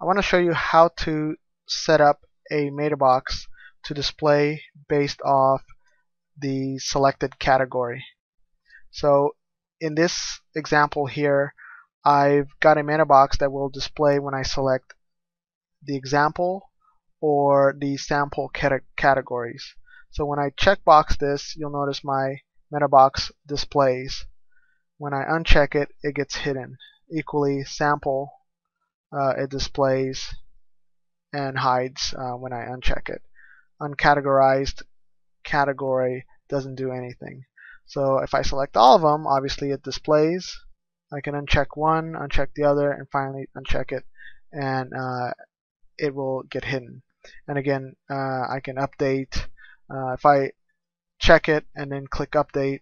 I want to show you how to set up a meta box to display based off the selected category. So in this example here, I've got a meta box that will display when I select the example or the sample categories. So when I checkbox this, you'll notice my meta box displays. When I uncheck it, it gets hidden. Equally, sample, uh, it displays and hides uh, when I uncheck it. Uncategorized category doesn't do anything. So if I select all of them, obviously it displays. I can uncheck one, uncheck the other, and finally uncheck it, and uh, it will get hidden. And again, uh, I can update. Uh, if I check it and then click update,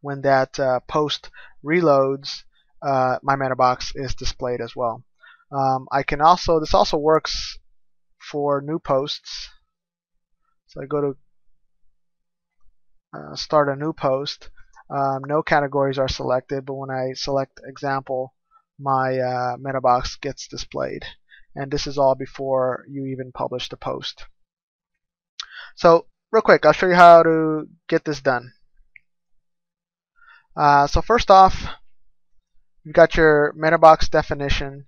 when that uh, post reloads, uh, my meta box is displayed as well. Um, I can also, this also works for new posts. So I go to uh, start a new post. Um, no categories are selected, but when I select example, my uh, meta box gets displayed. And this is all before you even publish the post. So real quick, I'll show you how to get this done. Uh, so first off, you've got your meta box definition.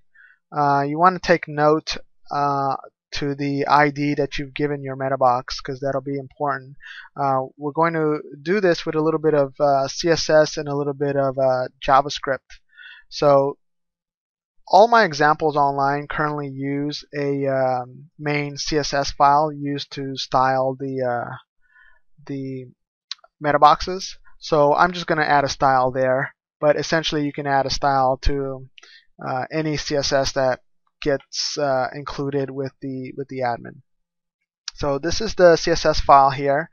Uh, you want to take note uh, to the ID that you've given your meta box because that'll be important. Uh, we're going to do this with a little bit of uh, CSS and a little bit of uh, JavaScript. So all my examples online currently use a um, main CSS file used to style the uh, the meta boxes. So I'm just going to add a style there, but essentially you can add a style to uh, any CSS that gets uh, included with the with the admin. So this is the CSS file here,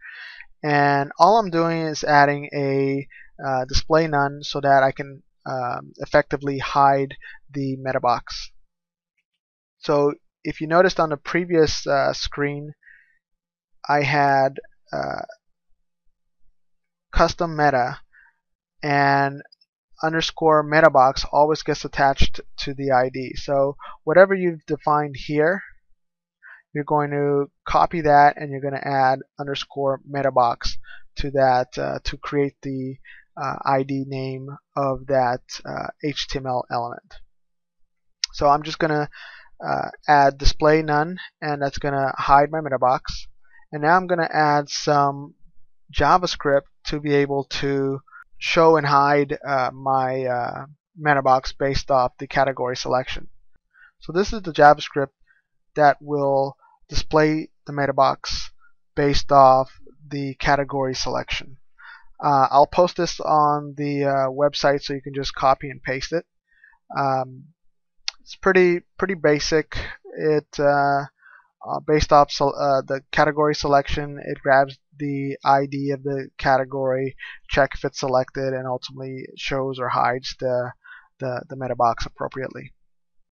and all I'm doing is adding a uh, display none so that I can um, effectively hide the meta box. So if you noticed on the previous uh, screen, I had uh, custom meta, and underscore meta box always gets attached to the ID. So whatever you've defined here, you're going to copy that and you're going to add underscore meta box to that uh, to create the uh, ID name of that uh, HTML element. So I'm just going to uh, add display none and that's going to hide my meta box. And now I'm going to add some JavaScript to be able to show and hide uh, my uh, meta box based off the category selection. So this is the JavaScript that will display the meta box based off the category selection. Uh, I'll post this on the uh, website so you can just copy and paste it. Um, it's pretty pretty basic. It uh, uh, based off uh, the category selection, it grabs the ID of the category, check if it's selected, and ultimately shows or hides the, the, the meta box appropriately.